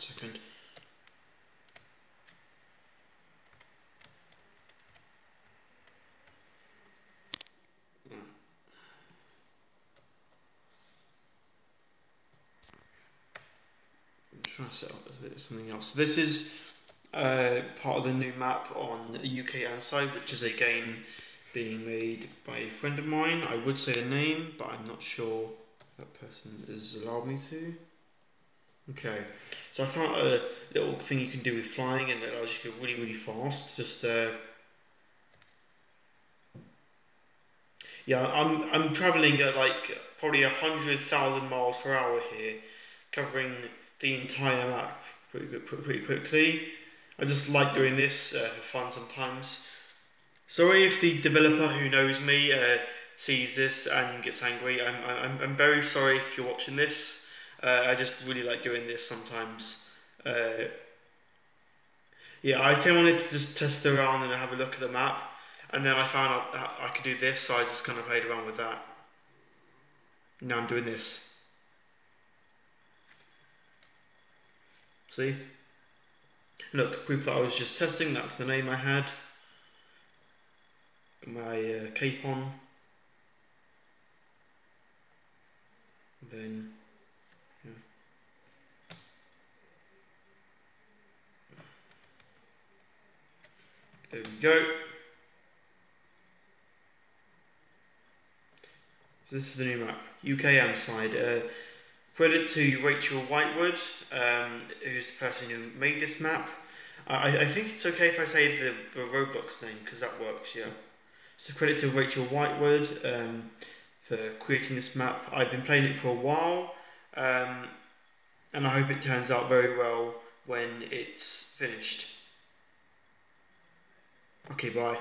Second. I'm trying to set up something else. This is uh, part of the new map on UK Anside, which is a game being made by a friend of mine. I would say a name, but I'm not sure that person has allowed me to. Okay, so I found a little thing you can do with flying and it allows you to go really, really fast. Just uh, yeah, I'm I'm traveling at like probably a hundred thousand miles per hour here, covering the entire map pretty, pretty quickly. I just like doing this uh, for fun sometimes. Sorry if the developer who knows me uh, sees this and gets angry. I'm, I'm, I'm very sorry if you're watching this. Uh, I just really like doing this sometimes. Uh, yeah, I kind of wanted to just test around and have a look at the map. And then I found out I could do this, so I just kind of played around with that. Now I'm doing this. See? Look, proof that I was just testing, that's the name I had. My uh, cape on. then, There we go. So this is the new map, UK Anside. Uh, Credit to Rachel Whitewood, um, who's the person who made this map. I, I think it's okay if I say the, the Roblox name, because that works, yeah. So credit to Rachel Whitewood um, for creating this map. I've been playing it for a while, um, and I hope it turns out very well when it's finished. Okay, bye.